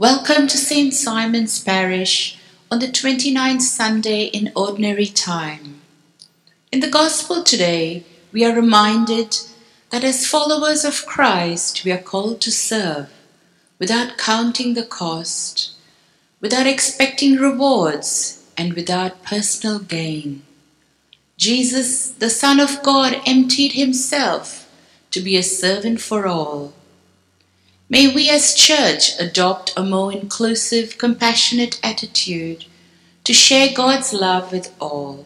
Welcome to St. Simon's Parish on the 29th Sunday in Ordinary Time. In the Gospel today, we are reminded that as followers of Christ, we are called to serve without counting the cost, without expecting rewards, and without personal gain. Jesus, the Son of God, emptied himself to be a servant for all. May we as church adopt a more inclusive, compassionate attitude to share God's love with all.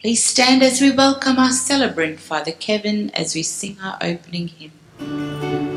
Please stand as we welcome our celebrant, Father Kevin, as we sing our opening hymn.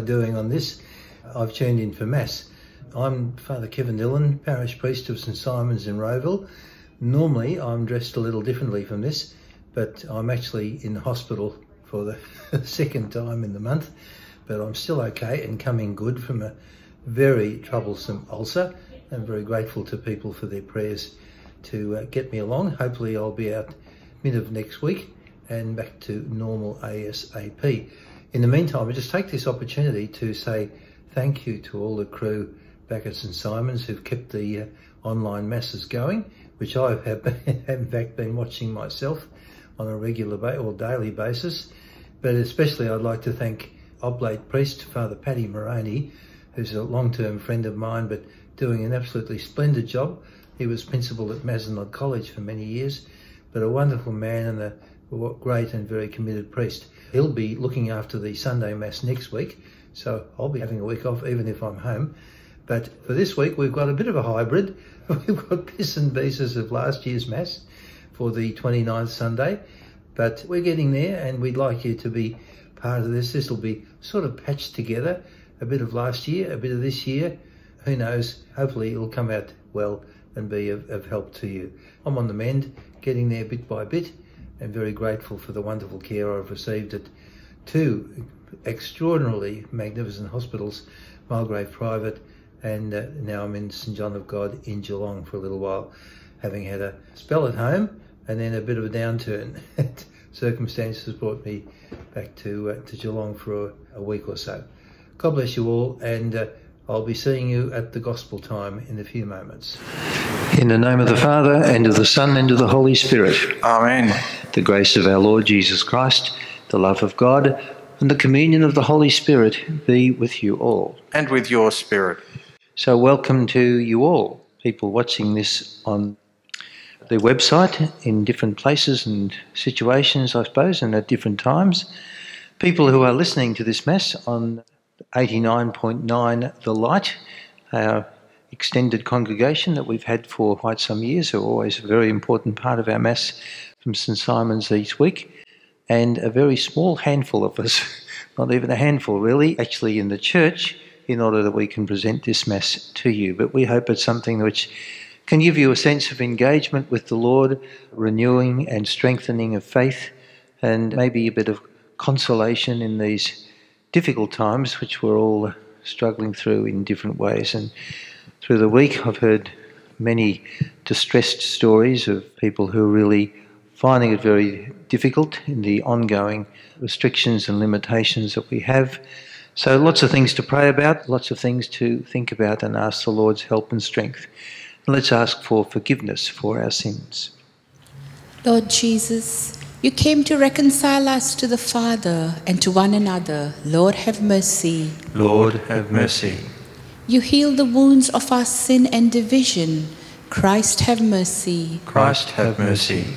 Doing on this? I've tuned in for Mass. I'm Father Kevin Dillon, parish priest of St Simon's in Rowville. Normally, I'm dressed a little differently from this, but I'm actually in the hospital for the second time in the month. But I'm still okay and coming good from a very troublesome ulcer. I'm very grateful to people for their prayers to uh, get me along. Hopefully, I'll be out mid of next week and back to normal ASAP. In the meantime, I just take this opportunity to say thank you to all the crew back at St Simon's who've kept the uh, online masses going, which I have been, in fact been watching myself on a regular ba- or daily basis. But especially I'd like to thank Oblate Priest Father Paddy Moroney, who's a long-term friend of mine, but doing an absolutely splendid job. He was principal at Mazenod College for many years, but a wonderful man and a great and very committed priest. He'll be looking after the Sunday Mass next week, so I'll be having a week off even if I'm home. But for this week, we've got a bit of a hybrid. We've got bits and pieces of last year's Mass for the 29th Sunday, but we're getting there and we'd like you to be part of this. This will be sort of patched together, a bit of last year, a bit of this year. Who knows? Hopefully it'll come out well and be of, of help to you. I'm on the mend, getting there bit by bit, and very grateful for the wonderful care I've received at two extraordinarily magnificent hospitals, Mulgrave Private and uh, now I'm in St John of God in Geelong for a little while, having had a spell at home and then a bit of a downturn. Circumstances brought me back to uh, to Geelong for a, a, week or so. God bless you all, and uh, I'll be seeing you at the gospel time in a few moments. In the name of the Father, and of the Son, and of the Holy Spirit. Amen. The grace of our Lord Jesus Christ, the love of God, and the communion of the Holy Spirit be with you all. And with your spirit. So, welcome to you all, people watching this on the website in different places and situations, I suppose, and at different times. People who are listening to this Mass on 89.9 The Light, our extended congregation that we've had for quite some years, are always a very important part of our Mass from St Simon's each week, and a very small handful of us, not even a handful really, actually in the church, in order that we can present this Mass to you. But we hope it's something which can give you a sense of engagement with the Lord, renewing and strengthening of faith, and maybe a bit of consolation in these difficult times which we're all struggling through in different ways. And through the week, I've heard many distressed stories of people who really finding it very difficult in the ongoing restrictions and limitations that we have. So, lots of things to pray about, lots of things to think about, and ask the Lord's help and strength. And let's ask for forgiveness for our sins. Lord Jesus, you came to reconcile us to the Father and to one another. Lord, have mercy. Lord, have mercy. You heal the wounds of our sin and division. Christ, have mercy. Christ, have mercy.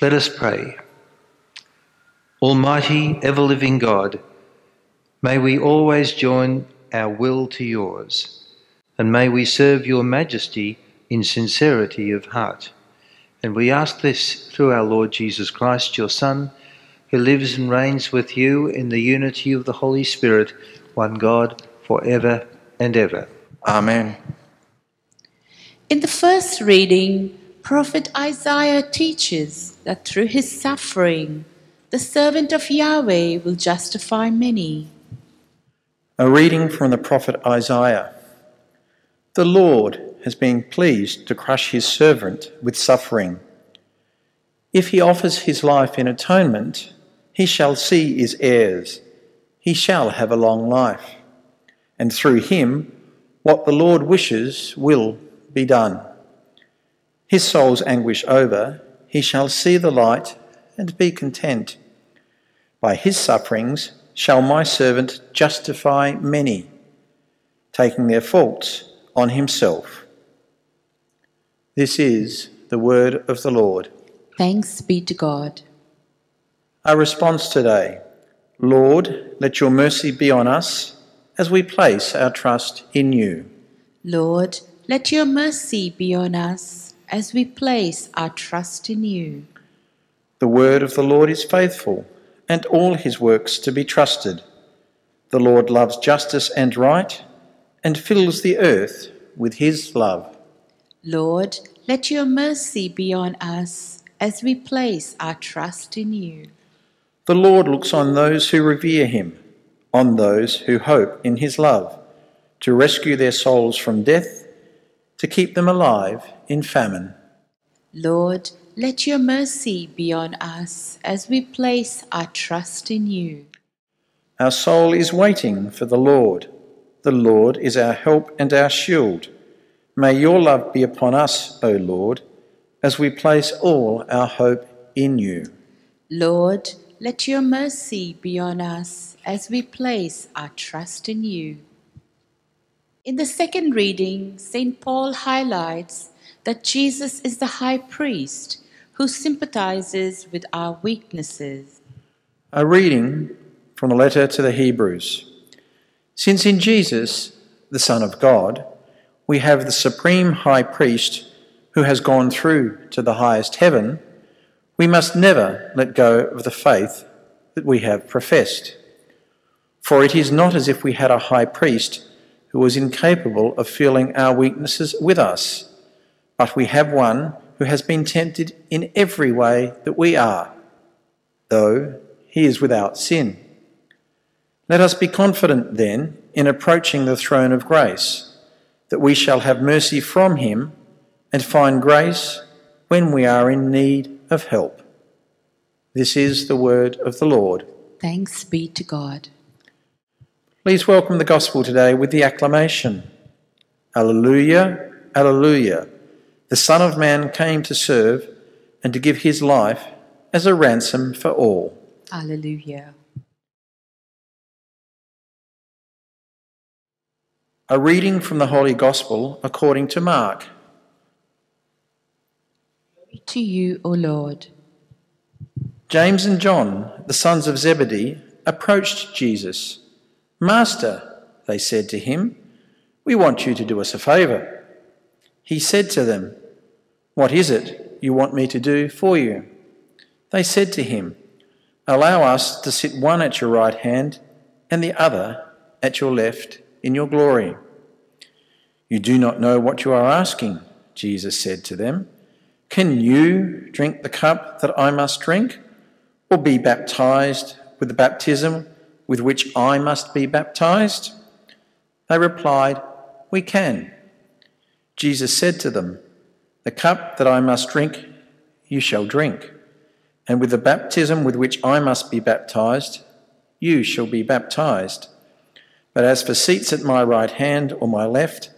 Let us pray. Almighty, ever living God, may we always join our will to yours, and may we serve your majesty in sincerity of heart. And we ask this through our Lord Jesus Christ, your Son, who lives and reigns with you in the unity of the Holy Spirit, one God, for ever and ever. Amen. In the first reading, Prophet Isaiah teaches that through his suffering, the servant of Yahweh will justify many. A reading from the prophet Isaiah. The Lord has been pleased to crush his servant with suffering. If he offers his life in atonement, he shall see his heirs. He shall have a long life. And through him, what the Lord wishes will be done. His soul's anguish over, he shall see the light and be content. By his sufferings shall my servant justify many, taking their faults on himself. This is the word of the Lord. Thanks be to God. Our response today Lord, let your mercy be on us as we place our trust in you. Lord, let your mercy be on us as we place our trust in you. The word of the Lord is faithful, and all his works to be trusted. The Lord loves justice and right, and fills the earth with his love. Lord, let your mercy be on us as we place our trust in you. The Lord looks on those who revere him, on those who hope in his love, to rescue their souls from death, to keep them alive in famine. Lord, let your mercy be on us as we place our trust in you. Our soul is waiting for the Lord. the Lord is our help and our shield. May your love be upon us, O Lord, as we place all our hope in you. Lord, let your mercy be on us as we place our trust in you. In the second reading, St. Paul highlights that Jesus is the high priest who sympathizes with our weaknesses. A reading from the letter to the Hebrews. Since in Jesus, the Son of God, we have the supreme high priest who has gone through to the highest heaven, we must never let go of the faith that we have professed. For it is not as if we had a high priest who was incapable of feeling our weaknesses with us, but we have one who has been tempted in every way that we are, though he is without sin. Let us be confident then in approaching the throne of grace, that we shall have mercy from him and find grace when we are in need of help. This is the word of the Lord. Thanks be to God. Please welcome the gospel today with the acclamation Alleluia, Alleluia. The Son of Man came to serve and to give his life as a ransom for all. Alleluia. A reading from the Holy Gospel according to Mark. To you, O Lord. James and John, the sons of Zebedee, approached Jesus. Master, they said to him, we want you to do us a favour. He said to them, What is it you want me to do for you? They said to him, Allow us to sit one at your right hand and the other at your left in your glory. You do not know what you are asking, Jesus said to them. Can you drink the cup that I must drink, or be baptized with the baptism with which I must be baptized? They replied, We can. Jesus said to them, The cup that I must drink, you shall drink, and with the baptism with which I must be baptized, you shall be baptized. But as for seats at my right hand or my left,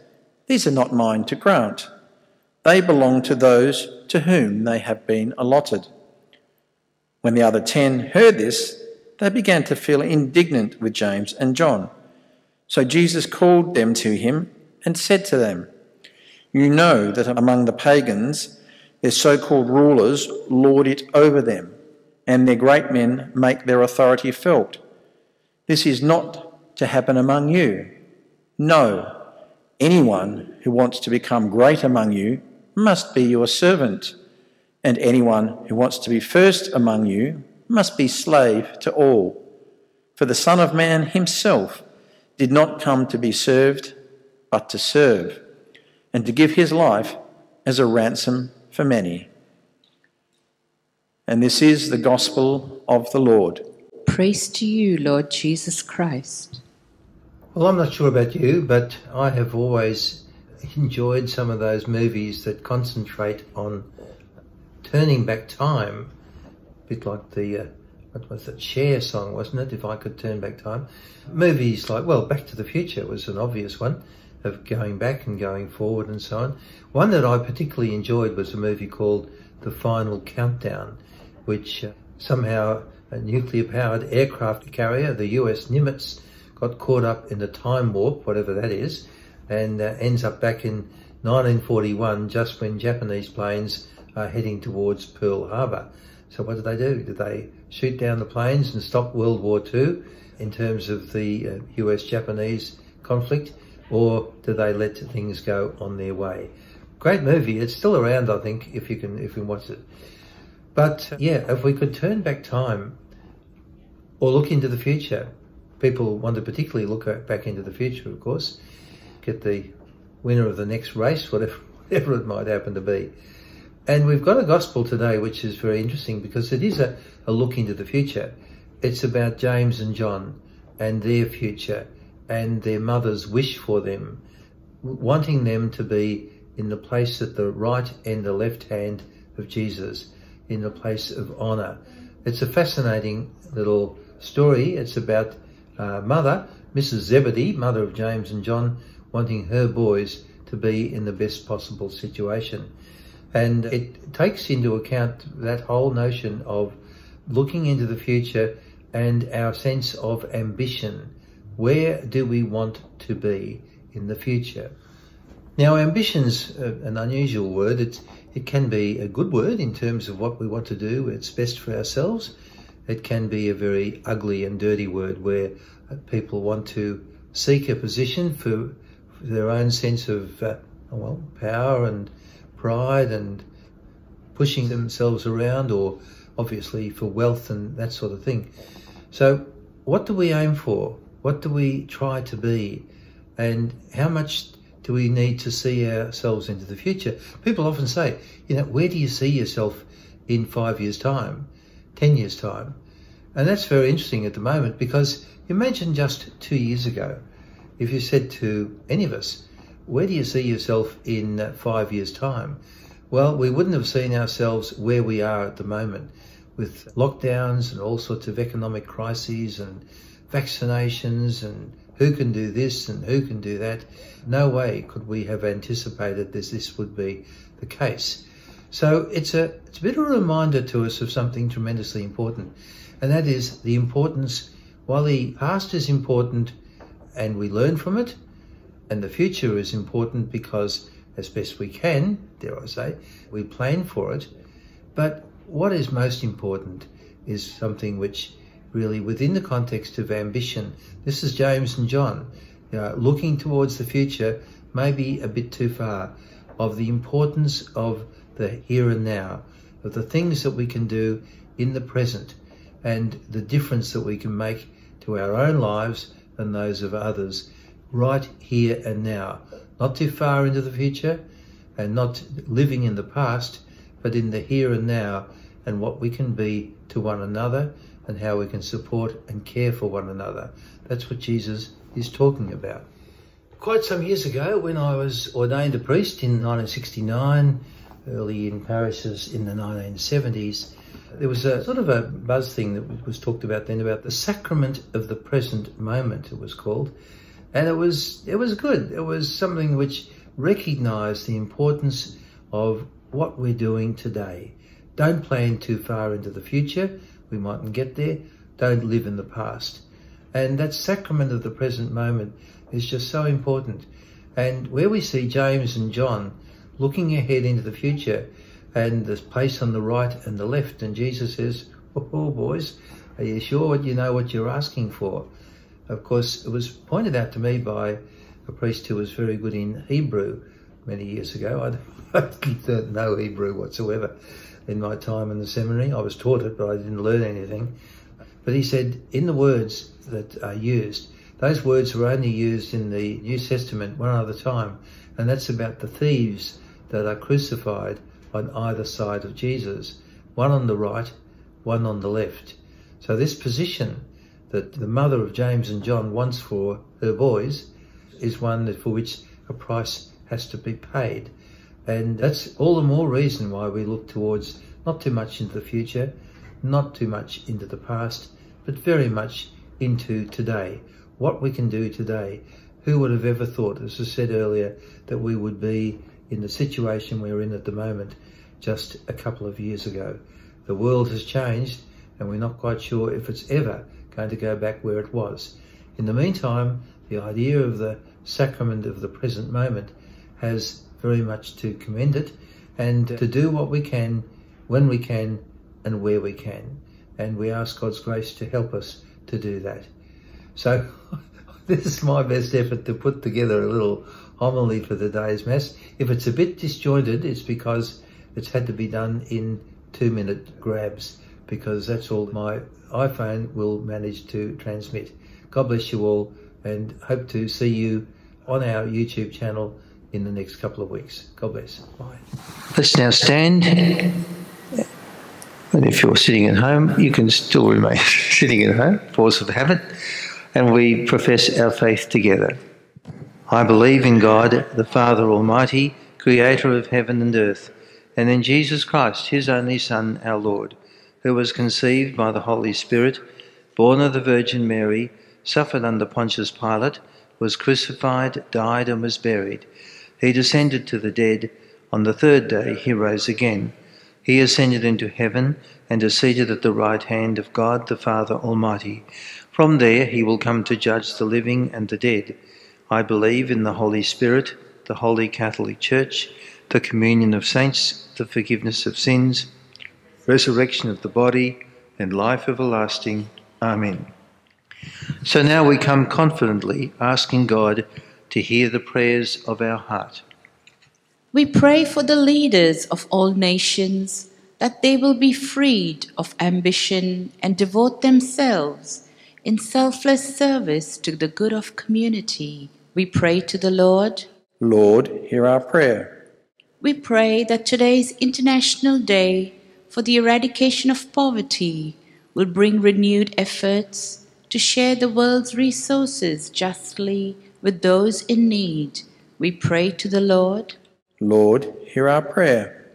these are not mine to grant. They belong to those to whom they have been allotted. When the other ten heard this, they began to feel indignant with James and John. So Jesus called them to him and said to them, You know that among the pagans, their so called rulers lord it over them, and their great men make their authority felt. This is not to happen among you. No, anyone who wants to become great among you must be your servant, and anyone who wants to be first among you must be slave to all. For the Son of Man himself did not come to be served, but to serve, and to give his life as a ransom for many. And this is the gospel of the Lord. Praise to you, Lord Jesus Christ. Well, I'm not sure about you, but I have always enjoyed some of those movies that concentrate on turning back time, a bit like the, uh, what was that, Cher song, wasn't it? If I could turn back time. Movies like, well, Back to the Future was an obvious one of going back and going forward and so on. One that I particularly enjoyed was a movie called The Final Countdown, which uh, somehow a nuclear powered aircraft carrier, the US Nimitz, got caught up in the time warp, whatever that is, and uh, ends up back in 1941 just when Japanese planes are heading towards Pearl Harbor. So what did they do? Did they shoot down the planes and stop World War II in terms of the uh, US-Japanese conflict? Or did they let things go on their way? Great movie. It's still around, I think, if you can, if you watch it. But uh, yeah, if we could turn back time or look into the future, people want to particularly look back into the future, of course, get the winner of the next race, whatever, whatever it might happen to be. And we've got a gospel today which is very interesting because it is a, a look into the future. It's about James and John and their future and their mother's wish for them, wanting them to be in the place at the right and the left hand of Jesus, in the place of honour. It's a fascinating little story. It's about uh, mother Mrs. Zebedee, mother of James and John, wanting her boys to be in the best possible situation. And it takes into account that whole notion of looking into the future and our sense of ambition. Where do we want to be in the future? Now, ambition's an unusual word. It's, it can be a good word in terms of what we want to do. It's best for ourselves. It can be a very ugly and dirty word where people want to seek a position for, their own sense of, uh, well, power and pride and pushing themselves around or obviously for wealth and that sort of thing. So what do we aim for? What do we try to be? And how much do we need to see ourselves into the future? People often say, you know, where do you see yourself in five years' time, 10 years' time? And that's very interesting at the moment because imagine just two years ago, if you said to any of us, where do you see yourself in uh, five years' time? Well, we wouldn't have seen ourselves where we are at the moment with lockdowns and all sorts of economic crises and vaccinations and who can do this and who can do that. No way could we have anticipated this, this would be the case. So it's a, it's a bit of a reminder to us of something tremendously important, and that is the importance, while the past is important and we learn from it, and the future is important because as best we can, dare I say, we plan for it, but what is most important is something which really within the context of ambition, this is James and John, you know, looking towards the future maybe a bit too far, of the importance of the here and now, of the things that we can do in the present, and the difference that we can make to our own lives and those of others right here and now. Not too far into the future and not living in the past, but in the here and now and what we can be to one another and how we can support and care for one another. That's what Jesus is talking about. Quite some years ago, when I was ordained a priest in 1969, early in parishes in the 1970s, there was a sort of a buzz thing that was talked about then about the sacrament of the present moment, it was called. And it was, it was good. It was something which recognized the importance of what we're doing today. Don't plan too far into the future we mightn't get there. Don't live in the past. And that sacrament of the present moment is just so important. And where we see James and John looking ahead into the future and the place on the right and the left, and Jesus says, Oh, boys, are you sure you know what you're asking for? Of course, it was pointed out to me by a priest who was very good in Hebrew many years ago. I don't know Hebrew whatsoever in my time in the seminary. I was taught it, but I didn't learn anything. But he said, in the words that are used, those words were only used in the New Testament one other time, and that's about the thieves that are crucified on either side of Jesus, one on the right, one on the left. So this position that the mother of James and John wants for her boys is one that for which a price has to be paid. And that's all the more reason why we look towards not too much into the future, not too much into the past, but very much into today. What we can do today. Who would have ever thought, as I said earlier, that we would be in the situation we're in at the moment just a couple of years ago? The world has changed and we're not quite sure if it's ever going to go back where it was. In the meantime, the idea of the sacrament of the present moment has very much to commend it and to do what we can when we can and where we can. And we ask God's grace to help us to do that. So this is my best effort to put together a little homily for the day's Mass. If it's a bit disjointed, it's because it's had to be done in two minute grabs because that's all my iPhone will manage to transmit. God bless you all and hope to see you on our YouTube channel in the next couple of weeks. God bless. Bye. Let's now stand. And if you're sitting at home, you can still remain sitting at home, force of habit. And we profess our faith together. I believe in God, the Father Almighty, creator of heaven and earth, and in Jesus Christ, his only Son, our Lord, who was conceived by the Holy Spirit, born of the Virgin Mary, suffered under Pontius Pilate, was crucified, died, and was buried. He descended to the dead. On the third day he rose again. He ascended into heaven and is seated at the right hand of God the Father Almighty. From there he will come to judge the living and the dead. I believe in the Holy Spirit, the Holy Catholic Church, the communion of saints, the forgiveness of sins, resurrection of the body, and life everlasting. Amen. So now we come confidently asking God to hear the prayers of our heart. We pray for the leaders of all nations that they will be freed of ambition and devote themselves in selfless service to the good of community. We pray to the Lord. Lord, hear our prayer. We pray that today's International Day for the Eradication of Poverty will bring renewed efforts to share the world's resources justly with those in need. We pray to the Lord. Lord, hear our prayer.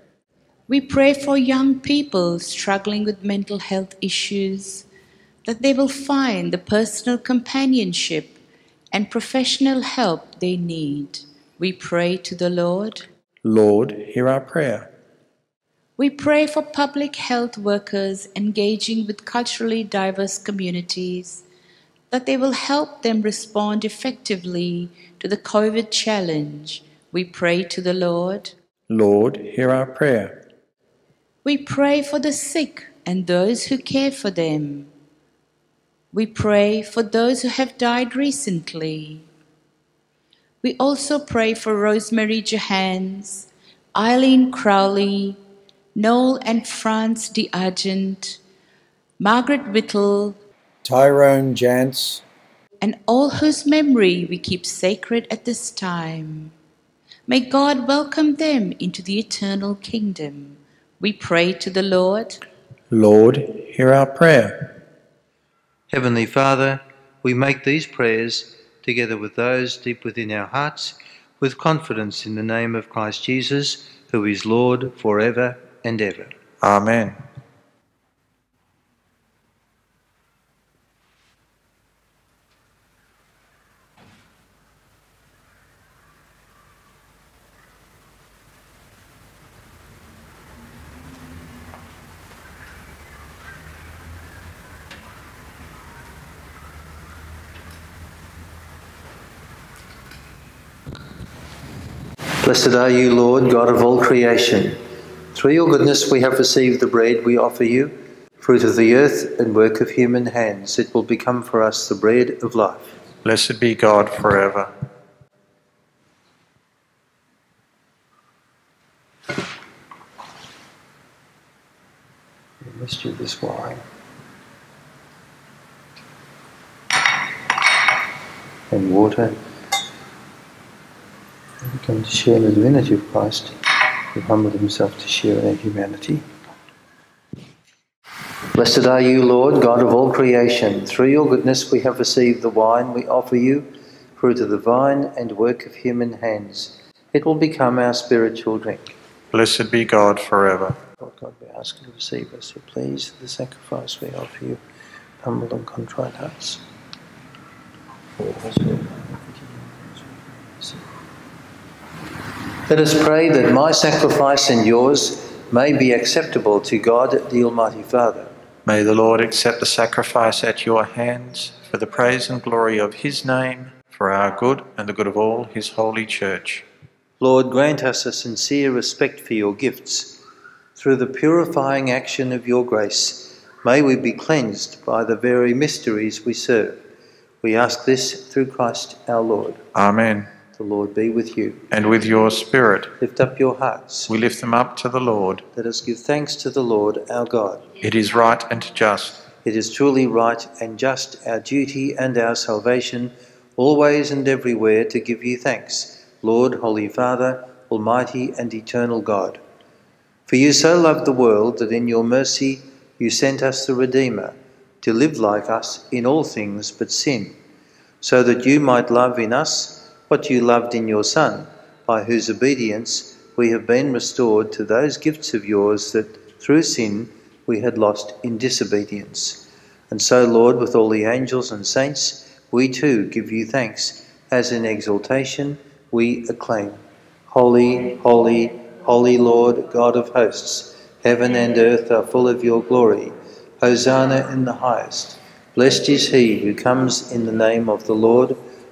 We pray for young people struggling with mental health issues that they will find the personal companionship and professional help they need. We pray to the Lord. Lord, hear our prayer. We pray for public health workers engaging with culturally diverse communities that they will help them respond effectively to the COVID challenge. We pray to the Lord. Lord, hear our prayer. We pray for the sick and those who care for them. We pray for those who have died recently. We also pray for Rosemary Johans, Eileen Crowley, Noel and Franz de Argent, Margaret Whittle, Tyrone Jantz, and all whose memory we keep sacred at this time. May God welcome them into the eternal kingdom. We pray to the Lord. Lord, hear our prayer. Heavenly Father, we make these prayers together with those deep within our hearts with confidence in the name of Christ Jesus, who is Lord forever and ever. Amen. Blessed are you, Lord, God of all creation. Through your goodness we have received the bread we offer you, fruit of the earth and work of human hands. It will become for us the bread of life. Blessed be God forever. Let's do this wine. And water. We come to share in the divinity of Christ, who humbled himself to share in our humanity. Blessed are you, Lord, God of all creation. Through your goodness we have received the wine we offer you, fruit of the vine and work of human hands. It will become our spiritual drink. Blessed be God forever. Lord God, we ask you to receive us, so please, the sacrifice we offer you, humble and contrite hearts. Let us pray that my sacrifice and yours may be acceptable to God, the Almighty Father. May the Lord accept the sacrifice at your hands for the praise and glory of his name, for our good and the good of all his holy church. Lord, grant us a sincere respect for your gifts. Through the purifying action of your grace, may we be cleansed by the very mysteries we serve. We ask this through Christ our Lord. Amen. The Lord be with you. And with your spirit, Lift up your hearts. we lift them up to the Lord. Let us give thanks to the Lord our God. It is right and just. It is truly right and just, our duty and our salvation, always and everywhere to give you thanks, Lord, Holy Father, Almighty and eternal God. For you so loved the world that in your mercy you sent us the Redeemer, to live like us in all things but sin, so that you might love in us what you loved in your Son, by whose obedience we have been restored to those gifts of yours that through sin we had lost in disobedience. And so, Lord, with all the angels and saints, we too give you thanks, as in exaltation we acclaim. Holy, holy, holy Lord, God of hosts, heaven and earth are full of your glory. Hosanna in the highest. Blessed is he who comes in the name of the Lord.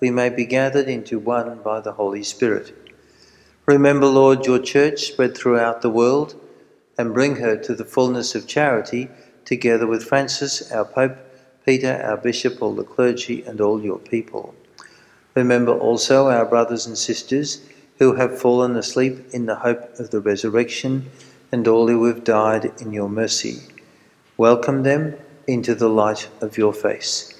we may be gathered into one by the Holy Spirit. Remember, Lord, your church spread throughout the world and bring her to the fullness of charity, together with Francis, our Pope, Peter, our Bishop, all the clergy, and all your people. Remember also our brothers and sisters who have fallen asleep in the hope of the resurrection, and all who have died in your mercy. Welcome them into the light of your face.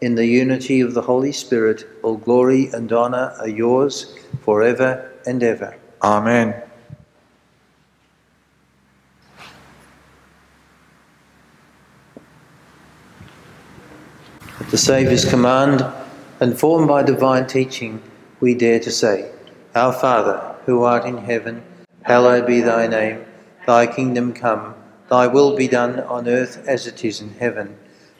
in the unity of the Holy Spirit, all glory and honour are yours forever and ever. Amen. At the Saviour's command, and formed by divine teaching, we dare to say, Our Father, who art in heaven, hallowed be thy name. Thy kingdom come, thy will be done on earth as it is in heaven.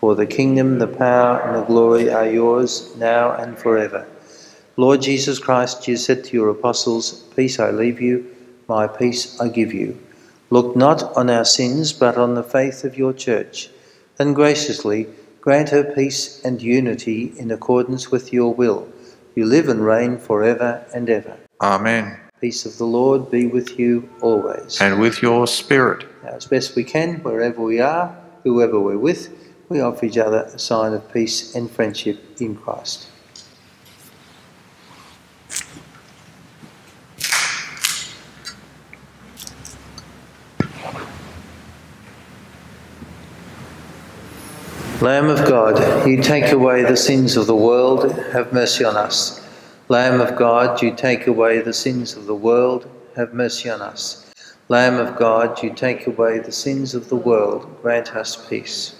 For the kingdom, the power, and the glory are yours, now and forever. Lord Jesus Christ, you said to your apostles, Peace I leave you, my peace I give you. Look not on our sins, but on the faith of your church, and graciously grant her peace and unity in accordance with your will. You live and reign forever and ever. Amen. Peace of the Lord be with you always. And with your spirit. Now, as best we can, wherever we are, whoever we're with, we offer each other a sign of peace and friendship in Christ. Lamb of God, you take away the sins of the world, have mercy on us. Lamb of God, you take away the sins of the world, have mercy on us. Lamb of God, you take away the sins of the world, grant us peace.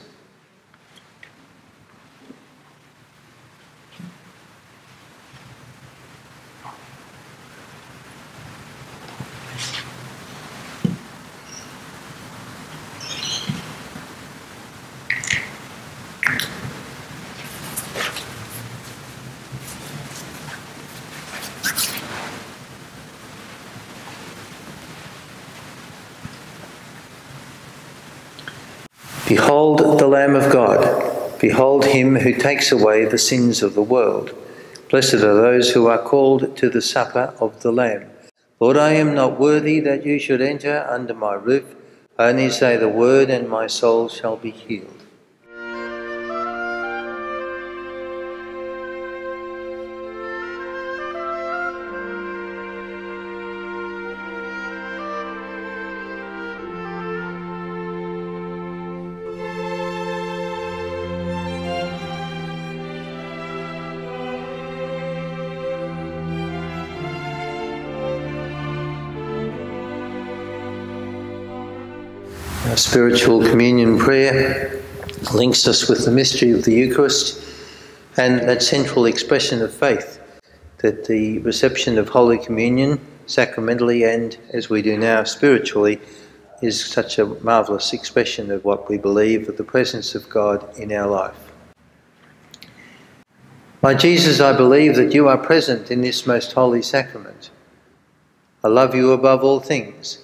Behold the Lamb of God. Behold him who takes away the sins of the world. Blessed are those who are called to the supper of the Lamb. Lord, I am not worthy that you should enter under my roof. Only say the word, and my soul shall be healed. Spiritual communion prayer links us with the mystery of the Eucharist and that central expression of faith that the reception of Holy Communion, sacramentally and as we do now spiritually, is such a marvellous expression of what we believe of the presence of God in our life. My Jesus, I believe that you are present in this most holy sacrament. I love you above all things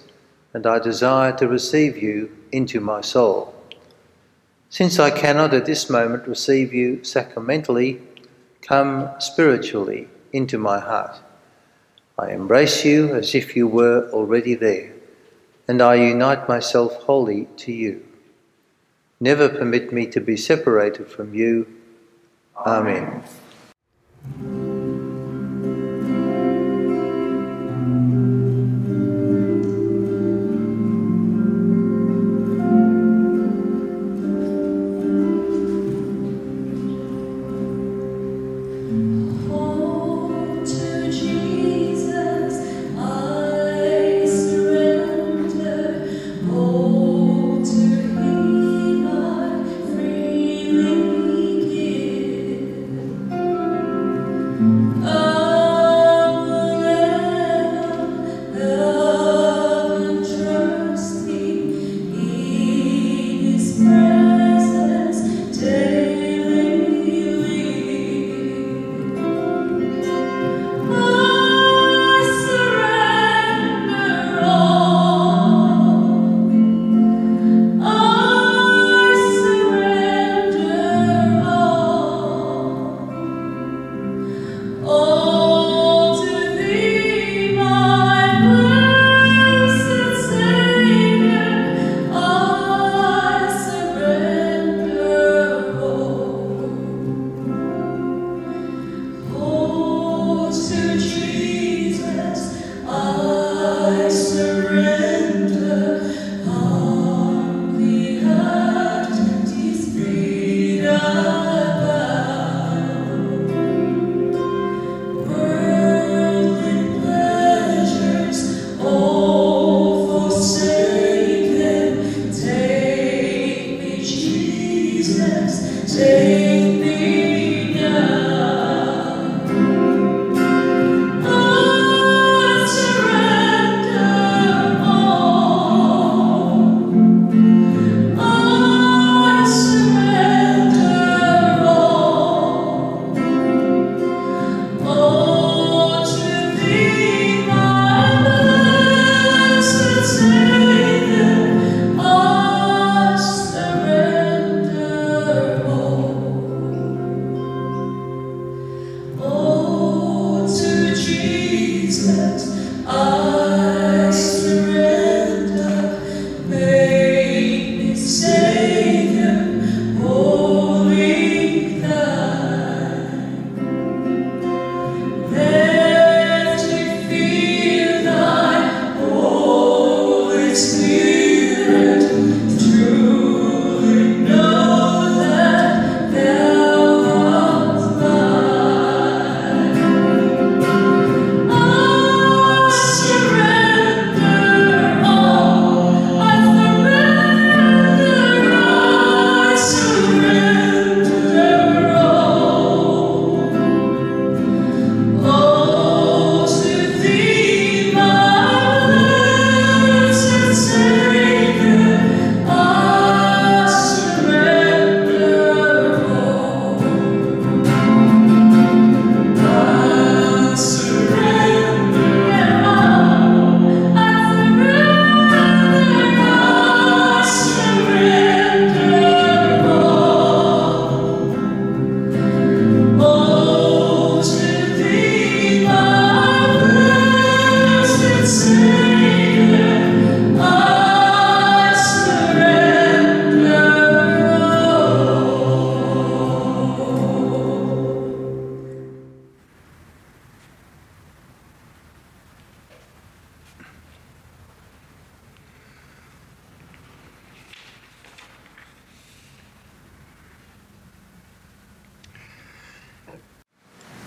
and I desire to receive you into my soul. Since I cannot at this moment receive you sacramentally, come spiritually into my heart. I embrace you as if you were already there, and I unite myself wholly to you. Never permit me to be separated from you. Amen. Hold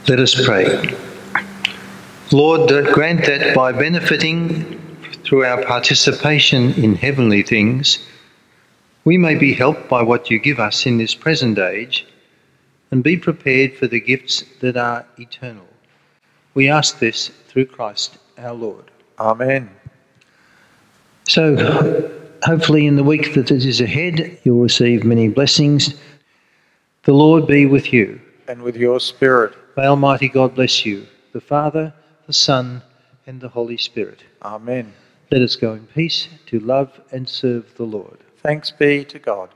Let us pray. Lord, grant that by benefiting through our participation in heavenly things, we may be helped by what you give us in this present age and be prepared for the gifts that are eternal. We ask this through Christ our Lord. Amen. So, hopefully, in the week that is ahead, you'll receive many blessings. The Lord be with you. And with your spirit. May Almighty God bless you, the Father, the Son, and the Holy Spirit. Amen. Let us go in peace to love and serve the Lord. Thanks be to God.